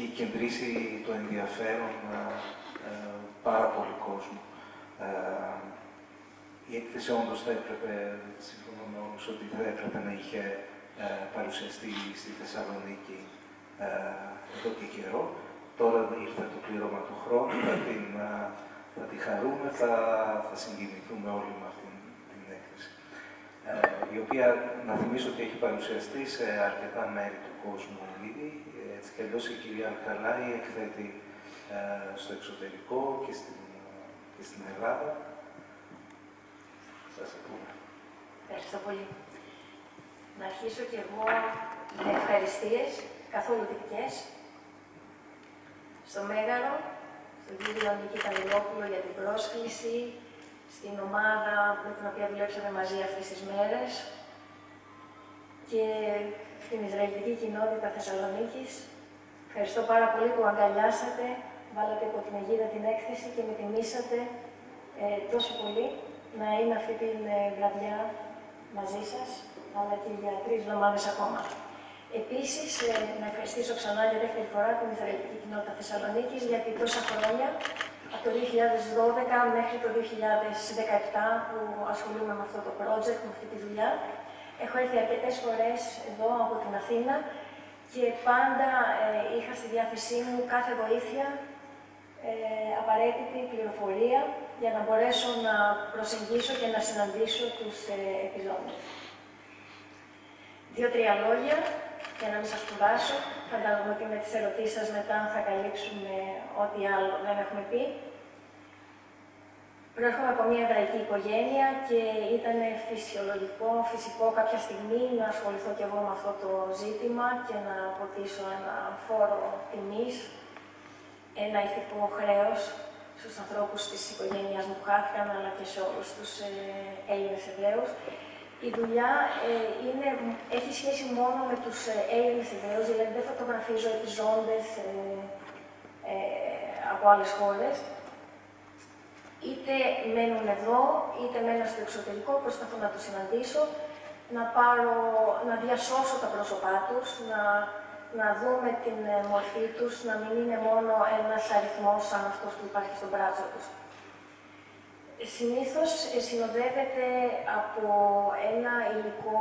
έχει κεντρήσει το ενδιαφέρον πάρα πολύ κόσμο. Η έκθεση όντως θα έπρεπε, σύμφωνα με όλους, ότι θα έπρεπε να είχε παρουσιαστεί στη Θεσσαλονίκη εδώ και καιρό. Τώρα ήρθε το πλήρωμα του χρόνου, θα την, θα τη χαρούμε, θα, θα συγκινηθούμε όλοι με αυτήν την έκθεση. Ε, η οποία, να θυμίσω ότι έχει παρουσιαστεί σε αρκετά μέρη του κόσμου ήδη. Έτσι κι αλλιώς η κυρία Αλκαλάη εκθέτει ε, στο εξωτερικό και στην, και στην Ελλάδα. Σας ακούμε. Ευχαριστώ πολύ. Να αρχίσω κι εγώ με ευχαριστίες καθόλου δικές στο Μέγαρο, στον κύριο Νίκη Καλλιλόπουλο για την πρόσκληση, στην ομάδα με την οποία δουλέψαμε μαζί αυτές τις μέρες και στην Ισραηλική κοινότητα Θεσσαλονίκης. Ευχαριστώ πάρα πολύ που αγκαλιάσατε, βάλατε υπό την αιγίδα την έκθεση και με τιμήσατε ε, τόσο πολύ να είμαι αυτή την ε, βραδιά μαζί σας, αλλά και για τρεις εβδομάδες ακόμα. Επίσης, ε, να ευχαριστήσω ξανά για δεύτερη φορά την Ισραηλική κοινότητα Θεσσαλονίκης, γιατί τόσα χρόνια, από το 2012 μέχρι το 2017 που ασχολούμαι με αυτό το project, με αυτή τη δουλειά, έχω έρθει αρκετές φορές εδώ από την Αθήνα και πάντα ε, είχα στη διάθεσή μου κάθε βοήθεια, ε, απαραίτητη πληροφορία για να μπορέσω να προσεγγίσω και να συναντήσω τους ε, επιζώντες. Δύο-τρία λόγια για να μην σας κουράσω. Φαντάζομαι ότι με τις ερωτήσεις σας μετά θα καλύψουμε ό,τι άλλο δεν έχουμε πει. Προέρχομαι από μια εβραϊκή οικογένεια και ήταν φυσιολογικό, φυσικό κάποια στιγμή να ασχοληθώ κι εγώ με αυτό το ζήτημα και να αποτίσω ένα φόρο τιμής, ένα ηθικό χρέος στους ανθρώπους της οικογένειας μου που χάθηκαν, αλλά και σε όλους τους ε, Έλληνες Εβραίους η δουλειά ε, είναι, έχει σχέση μόνο με τους ε, Έλληνες ιδέους, δηλαδή δεν φωτογραφίζω επιζώντες ε, ε, από άλλες χώρες. Είτε μένουν εδώ, είτε μένουν στο εξωτερικό, προσπαθώ να τους συναντήσω, να, πάρω, να διασώσω τα πρόσωπά τους, να, να δούμε την ε, μορφή τους, να μην είναι μόνο ένας αριθμός σαν αυτός που υπάρχει στο μπράτσο τους συνήθως ε, συνοδεύεται από ένα υλικό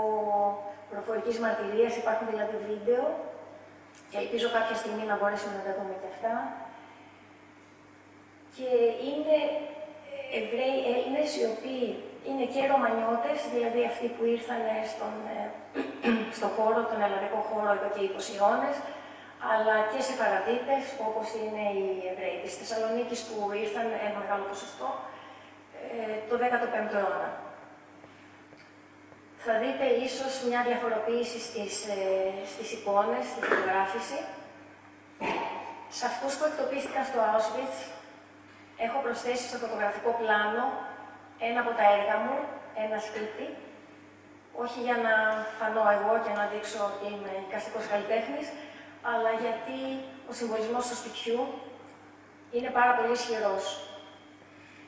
προφορικής μαρτυρίας, υπάρχουν δηλαδή βίντεο και ελπίζω κάποια στιγμή να μπορέσουμε να τα δούμε και αυτά. Και είναι Εβραίοι Έλληνες οι οποίοι είναι και Ρωμανιώτες, δηλαδή αυτοί που ήρθαν στον, ε, στο χώρο, τον ελλαδικό χώρο εδώ και 20 αιώνες, αλλά και σε παραδίτες, όπως είναι οι Εβραίοι της Θεσσαλονίκης που ήρθαν ένα μεγάλο ποσοστό ε, το 15ο αιώνα. Θα δείτε ίσως μια διαφοροποίηση στις, ε, στις εικόνες, στη φωτογράφηση. Σε αυτούς που εκτοπίστηκαν στο Auschwitz, έχω προσθέσει στο φωτογραφικό πλάνο ένα από τα έργα μου, ένα σπίτι, όχι για να φανώ εγώ και να δείξω ότι είμαι εικαστικός καλλιτέχνης, αλλά γιατί ο συμβολισμός του σπιτιού είναι πάρα πολύ ισχυρός.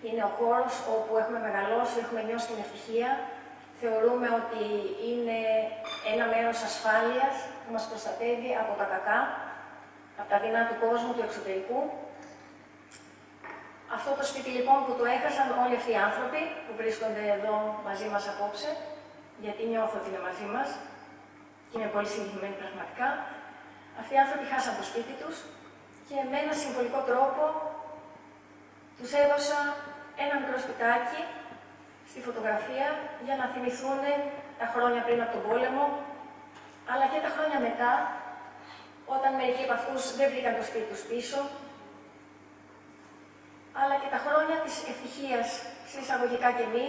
Είναι ο χώρος όπου έχουμε μεγαλώσει, έχουμε νιώσει την ευτυχία. Θεωρούμε ότι είναι ένα μέρος ασφάλειας που μας προστατεύει από τα κακά, από τα δεινά του κόσμου, του εξωτερικού. Αυτό το σπίτι λοιπόν που το έχασαν όλοι αυτοί οι άνθρωποι που βρίσκονται εδώ μαζί μας απόψε, γιατί νιώθω ότι είναι μαζί μας και είμαι πολύ συγκεκριμένη πραγματικά, αυτοί οι άνθρωποι χάσαν το σπίτι τους και με ένα συμβολικό τρόπο τους έδωσα ένα μικρό σπιτάκι στη φωτογραφία για να θυμηθούν τα χρόνια πριν από τον πόλεμο, αλλά και τα χρόνια μετά, όταν μερικοί από αυτούς δεν βρήκαν το σπίτι τους πίσω, αλλά και τα χρόνια της ευτυχίας, συσσαγωγικά και μη,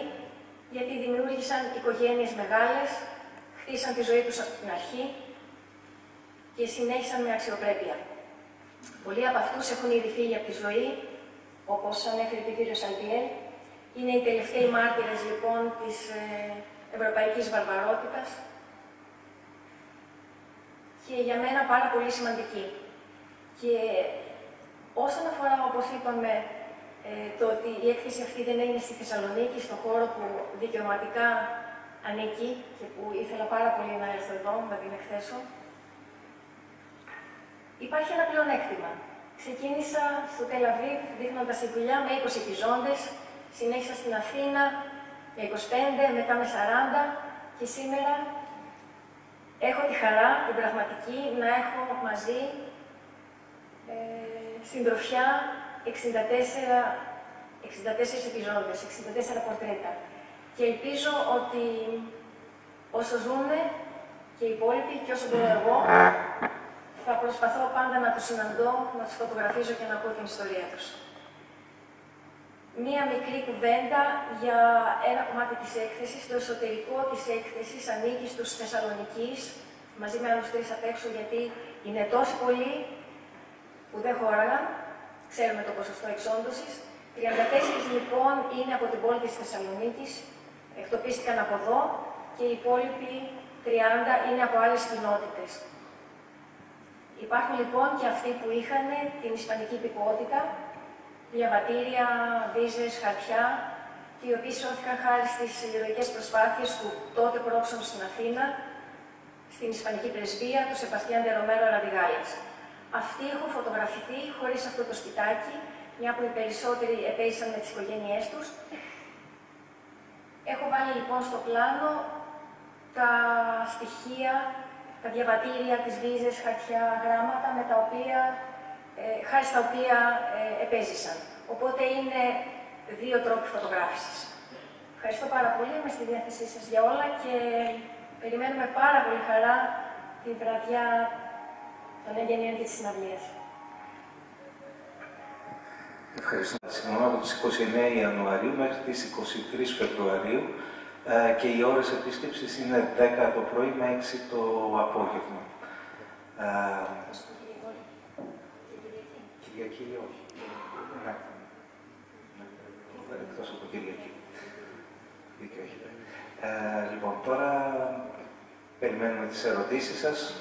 γιατί δημιούργησαν οικογένειες μεγάλες, χτίσαν τη ζωή τους από την αρχή και συνέχισαν με αξιοπρέπεια. Πολλοί από αυτούς έχουν ήδη φύγει από τη ζωή όπως ανέφερε και ο κύριος Αλτιέλ, είναι οι τελευταίοι μάρτυρες λοιπόν της ε, ευρωπαϊκής βαρβαρότητας και για μένα πάρα πολύ σημαντική. Και όσον αφορά, όπως είπαμε, ε, το ότι η έκθεση αυτή δεν έγινε στη Θεσσαλονίκη, στον χώρο που δικαιωματικά ανήκει και που ήθελα πάρα πολύ να έρθω εδώ να την εκθέσω, Υπάρχει ένα πλεονέκτημα. Ξεκίνησα στο Τελαβίβ δείχνοντας τη δουλειά με 20 επιζώντες, συνέχισα στην Αθήνα με 25, μετά με 40 και σήμερα έχω τη χαρά, την πραγματική, να έχω μαζί ε, συντροφιά 64, 64 επιζώντες, 64 πορτρέτα. Και ελπίζω ότι όσο ζούμε και οι υπόλοιποι και όσο μπορώ εγώ, θα προσπαθώ πάντα να τους συναντώ, να τους φωτογραφίζω και να ακούω την ιστορία τους. Μία μικρή κουβέντα για ένα κομμάτι της έκθεσης. Το εσωτερικό της έκθεσης ανήκει στους Θεσσαλονικείς, μαζί με άλλους τρεις απ' έξω, γιατί είναι τόσοι πολλοί που δεν χώραγαν, ξέρουμε το ποσοστό εξόντωσης. 34 λοιπόν είναι από την πόλη της Θεσσαλονίκης, εκτοπίστηκαν από εδώ και οι υπόλοιποι 30 είναι από άλλες κοινότητες. Υπάρχουν λοιπόν και αυτοί που είχαν την ισπανική υπηκότητα, διαβατήρια, βίζες, χαρτιά, και οι οποίοι σώθηκαν χάρη στις ηρωικές προσπάθειες του τότε πρόξενου στην Αθήνα, στην Ισπανική Πρεσβεία, του Σεπαστιάν Τερομέρο Ραδιγάλης. Αυτοί έχουν φωτογραφηθεί χωρίς αυτό το σπιτάκι, μια που οι περισσότεροι επέζησαν με τις οικογένειές τους. Έχω βάλει λοιπόν στο πλάνο τα στοιχεία, τα διαβατήρια, τις βίζες, χαρτιά, γράμματα, με τα οποία, ε, χάρη στα οποία ε, επέζησαν. Οπότε είναι δύο τρόποι φωτογράφησης. Ευχαριστώ πάρα πολύ, είμαι στη διάθεσή σας για όλα και περιμένουμε πάρα πολύ χαρά τη βραδιά των εγγενείων και της συναυλίας. Ευχαριστώ. Συγγνώμη από τις 29 Ιανουαρίου μέχρι τις 23 Φεβρουαρίου ε, και οι ώρες επίσκεψης είναι 10 το πρωί με 6 το απόγευμα. Ε, Κυριακή όχι. Ναι. Εκτός από Κυριακή. Δίκιο έχετε. Ε, λοιπόν, τώρα περιμένουμε τις ερωτήσεις σας.